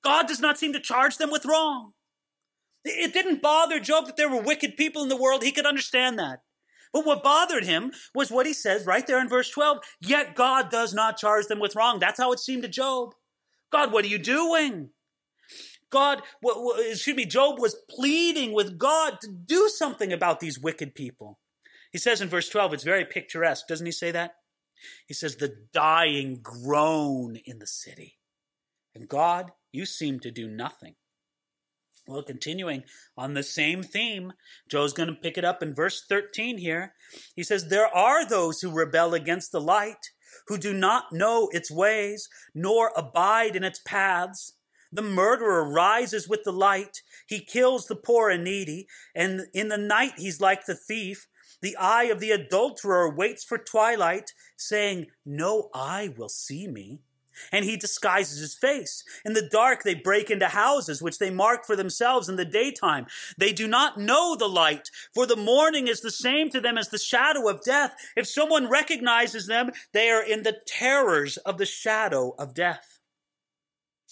God does not seem to charge them with wrong. It didn't bother Job that there were wicked people in the world. He could understand that. But what bothered him was what he says right there in verse 12. Yet God does not charge them with wrong. That's how it seemed to Job. God, what are you doing? God, excuse me, Job was pleading with God to do something about these wicked people. He says in verse 12, it's very picturesque, doesn't he say that? He says, The dying groan in the city. And God, you seem to do nothing. Well, continuing on the same theme, Joe's going to pick it up in verse 13 here. He says, There are those who rebel against the light, who do not know its ways, nor abide in its paths. The murderer rises with the light. He kills the poor and needy. And in the night, he's like the thief. The eye of the adulterer waits for twilight, saying, No eye will see me. And he disguises his face. In the dark, they break into houses, which they mark for themselves in the daytime. They do not know the light, for the morning is the same to them as the shadow of death. If someone recognizes them, they are in the terrors of the shadow of death.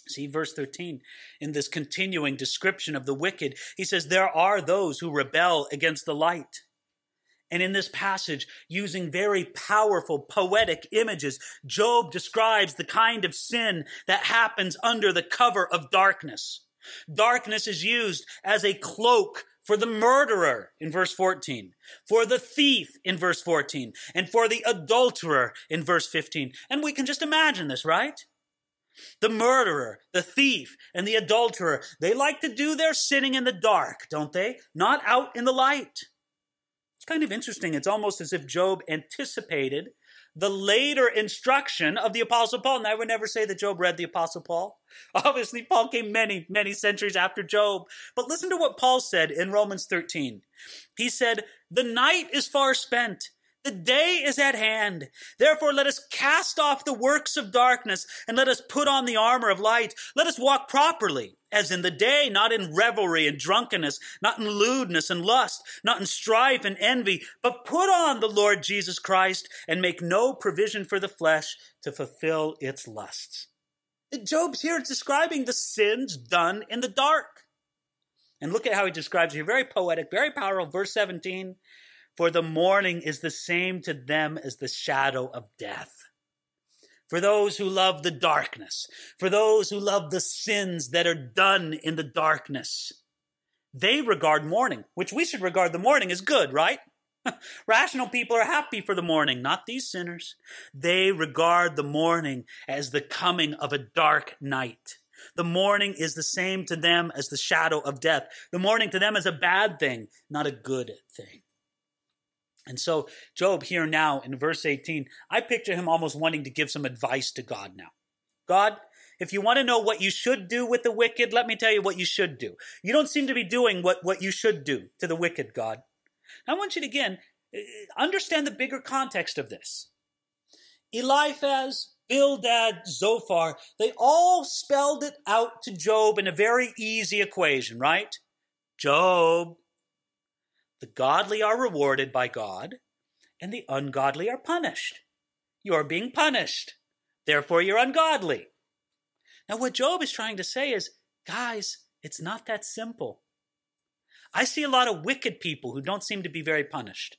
See verse 13 in this continuing description of the wicked. He says, There are those who rebel against the light. And in this passage, using very powerful poetic images, Job describes the kind of sin that happens under the cover of darkness. Darkness is used as a cloak for the murderer in verse 14, for the thief in verse 14, and for the adulterer in verse 15. And we can just imagine this, right? The murderer, the thief, and the adulterer, they like to do their sinning in the dark, don't they? Not out in the light. It's kind of interesting. It's almost as if Job anticipated the later instruction of the Apostle Paul. And I would never say that Job read the Apostle Paul. [laughs] Obviously, Paul came many, many centuries after Job. But listen to what Paul said in Romans 13. He said, The night is far spent The day is at hand. Therefore, let us cast off the works of darkness and let us put on the armor of light. Let us walk properly, as in the day, not in revelry and drunkenness, not in lewdness and lust, not in strife and envy, but put on the Lord Jesus Christ and make no provision for the flesh to fulfill its lusts. Job's here describing the sins done in the dark. And look at how he describes it here. Very poetic, very powerful. Verse 17 For the morning is the same to them as the shadow of death. For those who love the darkness, for those who love the sins that are done in the darkness, they regard morning, which we should regard the morning as good, right? [laughs] Rational people are happy for the morning, not these sinners. They regard the morning as the coming of a dark night. The morning is the same to them as the shadow of death. The morning to them is a bad thing, not a good thing. And so, Job here now in verse 18, I picture him almost wanting to give some advice to God now. God, if you want to know what you should do with the wicked, let me tell you what you should do. You don't seem to be doing what, what you should do to the wicked, God. I want you to again uh, understand the bigger context of this. Eliphaz, Bildad, Zophar, they all spelled it out to Job in a very easy equation, right? Job, the godly are rewarded by God, and the ungodly are punished. You're being punished. Therefore, you're ungodly. Now, what Job is trying to say is, guys, it's not that simple. I see a lot of wicked people who don't seem to be very punished.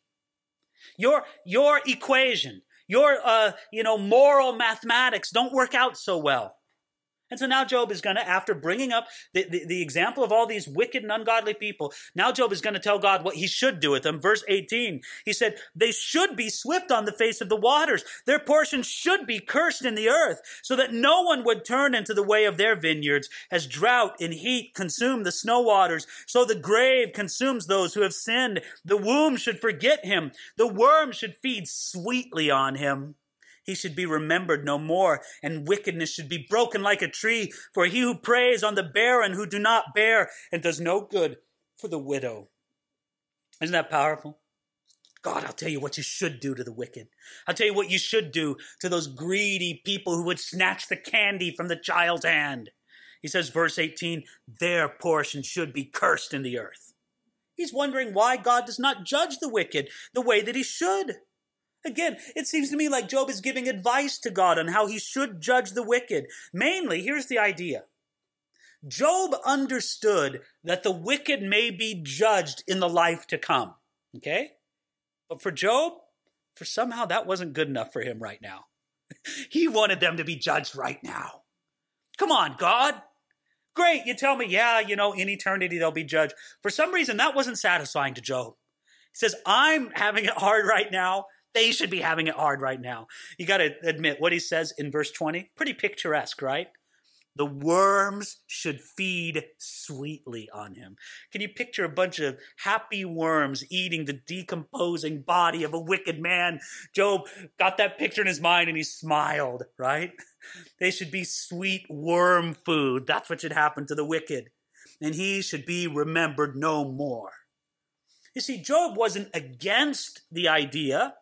Your, your equation, your, uh, you know, moral mathematics don't work out so well. And so now Job is going to, after bringing up the, the, the, example of all these wicked and ungodly people, now Job is going to tell God what he should do with them. Verse 18, he said, They should be swift on the face of the waters. Their portion should be cursed in the earth, so that no one would turn into the way of their vineyards. As drought and heat consume the snow waters, so the grave consumes those who have sinned. The womb should forget him. The worm should feed sweetly on him he should be remembered no more, and wickedness should be broken like a tree. For he who preys on the barren who do not bear, and does no good for the widow. Isn't that powerful? God, I'll tell you what you should do to the wicked. I'll tell you what you should do to those greedy people who would snatch the candy from the child's hand. He says, verse 18, their portion should be cursed in the earth. He's wondering why God does not judge the wicked the way that he should. Again, it seems to me like Job is giving advice to God on how he should judge the wicked. Mainly, here's the idea Job understood that the wicked may be judged in the life to come. Okay? But for Job, for somehow that wasn't good enough for him right now. [laughs] he wanted them to be judged right now. Come on, God. Great, you tell me, yeah, you know, in eternity they'll be judged. For some reason, that wasn't satisfying to Job. He says, I'm having it hard right now. They should be having it hard right now. You got to admit what he says in verse 20. Pretty picturesque, right? The worms should feed sweetly on him. Can you picture a bunch of happy worms eating the decomposing body of a wicked man? Job got that picture in his mind and he smiled, right? [laughs] They should be sweet worm food. That's what should happen to the wicked. And he should be remembered no more. You see, Job wasn't against the idea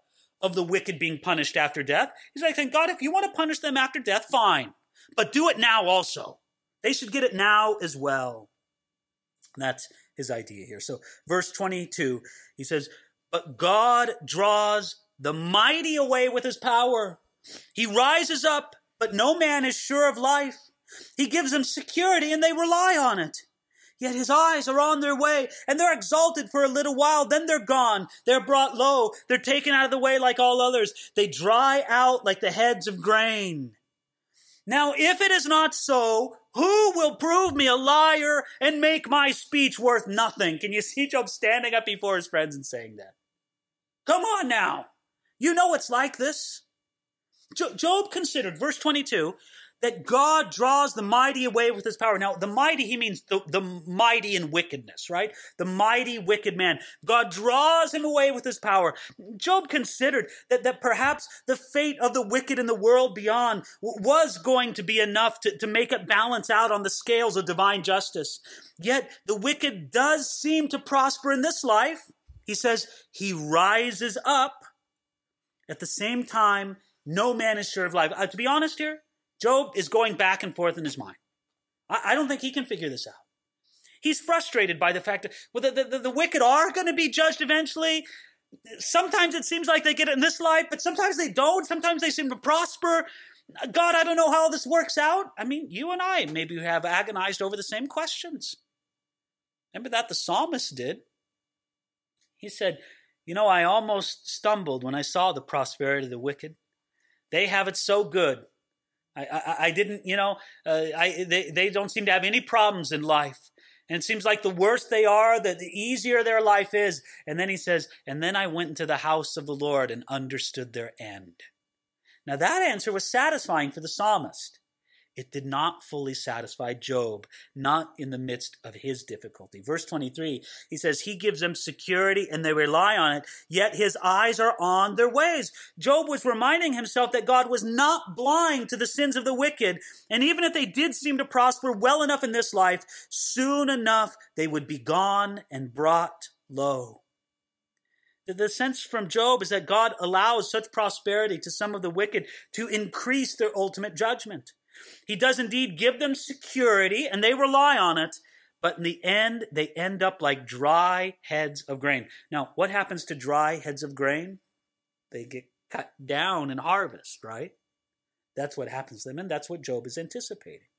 of the wicked being punished after death. He's like saying, God, if you want to punish them after death, fine. But do it now also. They should get it now as well. And that's his idea here. So, verse 22, he says, But God draws the mighty away with his power. He rises up, but no man is sure of life. He gives them security and they rely on it. Yet his eyes are on their way, and they're exalted for a little while, then they're gone. They're brought low. They're taken out of the way like all others. They dry out like the heads of grain. Now, if it is not so, who will prove me a liar and make my speech worth nothing? Can you [laughs] see Job standing up before his friends and saying that? Come on now. You know it's like this. Job considered, verse 22, that God draws the mighty away with his power. Now, the mighty, he means the, the mighty in wickedness, right? The mighty wicked man. God draws him away with his power. Job considered that, that perhaps the fate of the wicked in the world beyond was going to be enough to, to make it balance out on the scales of divine justice. Yet the wicked does seem to prosper in this life. He says, he rises up, At the same time, no man is sure of life. Uh, to be honest here, Job is going back and forth in his mind. I, I don't think he can figure this out. He's frustrated by the fact that well, the, the, the wicked are going to be judged eventually. Sometimes it seems like they get it in this life, but sometimes they don't. Sometimes they seem to prosper. God, I don't know how this works out. I mean, you and I maybe have agonized over the same questions. Remember that the psalmist did? He said, You know, I almost stumbled when I saw the prosperity of the wicked. They have it so good. I, I, I didn't, you know, uh, I, they, they don't seem to have any problems in life. And it seems like the worse they are, the, the easier their life is. And then he says, And then I went into the house of the Lord and understood their end. Now that answer was satisfying for the psalmist it did not fully satisfy Job, not in the midst of his difficulty. Verse 23, he says, He gives them security and they rely on it, yet his eyes are on their ways. Job was reminding himself that God was not blind to the sins of the wicked, and even if they did seem to prosper well enough in this life, soon enough they would be gone and brought low. The sense from Job is that God allows such prosperity to some of the wicked to increase their ultimate judgment. He does indeed give them security and they rely on it, but in the end, they end up like dry heads of grain. Now, what happens to dry heads of grain? They get cut down and harvest, right? That's what happens to them, and that's what Job is anticipating.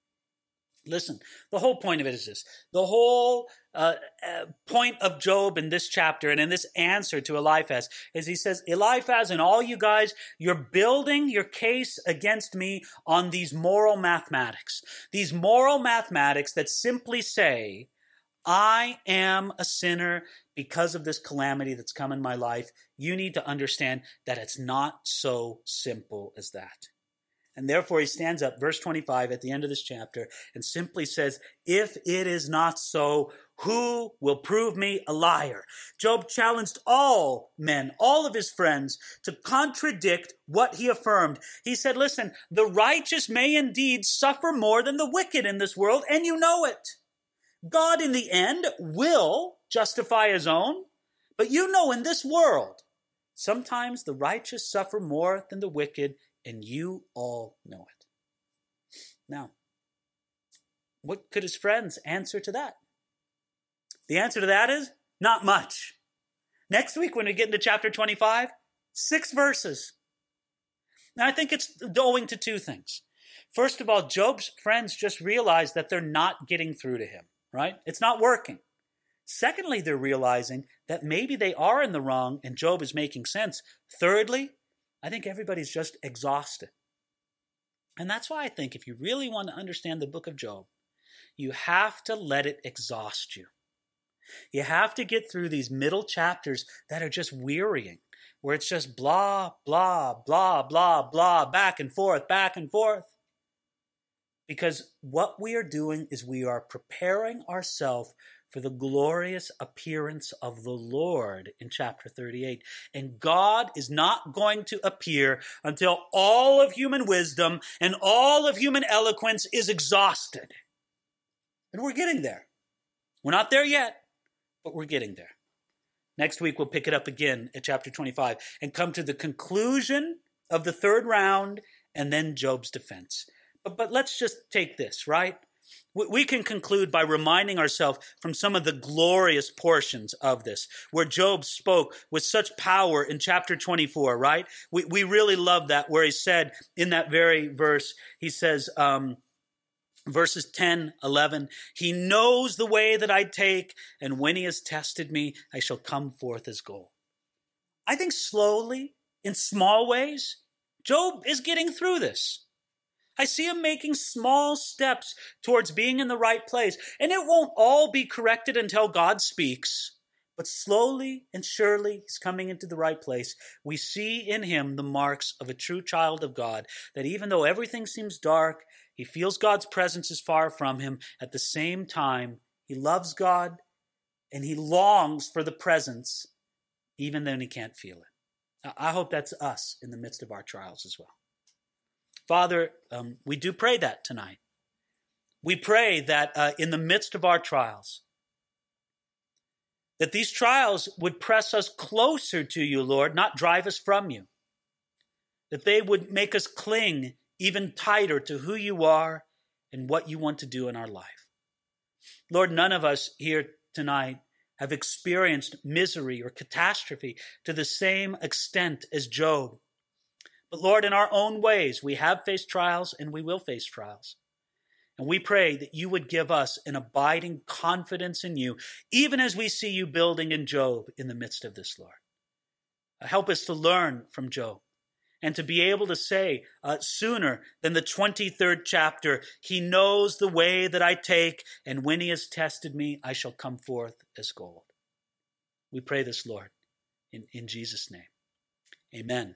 Listen, the whole point of it is this. The whole uh, uh, point of Job in this chapter and in this answer to Eliphaz is he says, Eliphaz and all you guys, you're building your case against me on these moral mathematics. These moral mathematics that simply say, I am a sinner because of this calamity that's come in my life. You need to understand that it's not so simple as that. And therefore, he stands up, verse 25, at the end of this chapter, and simply says, If it is not so, who will prove me a liar? Job challenged all men, all of his friends, to contradict what he affirmed. He said, Listen, the righteous may indeed suffer more than the wicked in this world, and you know it. God, in the end, will justify his own, but you know in this world, sometimes the righteous suffer more than the wicked and you all know it. Now, what could his friends answer to that? The answer to that is not much. Next week, when we get into chapter 25, six verses. Now, I think it's owing to two things. First of all, Job's friends just realize that they're not getting through to him, right? It's not working. Secondly, they're realizing that maybe they are in the wrong and Job is making sense. Thirdly, I think everybody's just exhausted. And that's why I think if you really want to understand the book of Job, you have to let it exhaust you. You have to get through these middle chapters that are just wearying, where it's just blah, blah, blah, blah, blah, back and forth, back and forth. Because what we are doing is we are preparing ourselves for the glorious appearance of the Lord in chapter 38. And God is not going to appear until all of human wisdom and all of human eloquence is exhausted. And we're getting there. We're not there yet, but we're getting there. Next week, we'll pick it up again at chapter 25 and come to the conclusion of the third round and then Job's defense. But, but let's just take this, right? We can conclude by reminding ourselves from some of the glorious portions of this, where Job spoke with such power in chapter 24, right? We, we really love that, where he said in that very verse, he says, um, verses 10, 11, He knows the way that I take, and when He has tested me, I shall come forth as gold. I think slowly, in small ways, Job is getting through this. I see him making small steps towards being in the right place. And it won't all be corrected until God speaks. But slowly and surely, he's coming into the right place. We see in him the marks of a true child of God, that even though everything seems dark, he feels God's presence is far from him. At the same time, he loves God and he longs for the presence, even though he can't feel it. I hope that's us in the midst of our trials as well. Father, um, we do pray that tonight. We pray that uh, in the midst of our trials, that these trials would press us closer to you, Lord, not drive us from you. that they would make us cling even tighter to who you are and what you want to do in our life. Lord, none of us here tonight have experienced misery or catastrophe to the same extent as Job. But Lord, in our own ways, we have faced trials and we will face trials. And we pray that you would give us an abiding confidence in you, even as we see you building in Job in the midst of this, Lord. Help us to learn from Job and to be able to say uh, sooner than the 23rd chapter, He knows the way that I take, and when He has tested me, I shall come forth as gold. We pray this, Lord, in, in Jesus' name. Amen.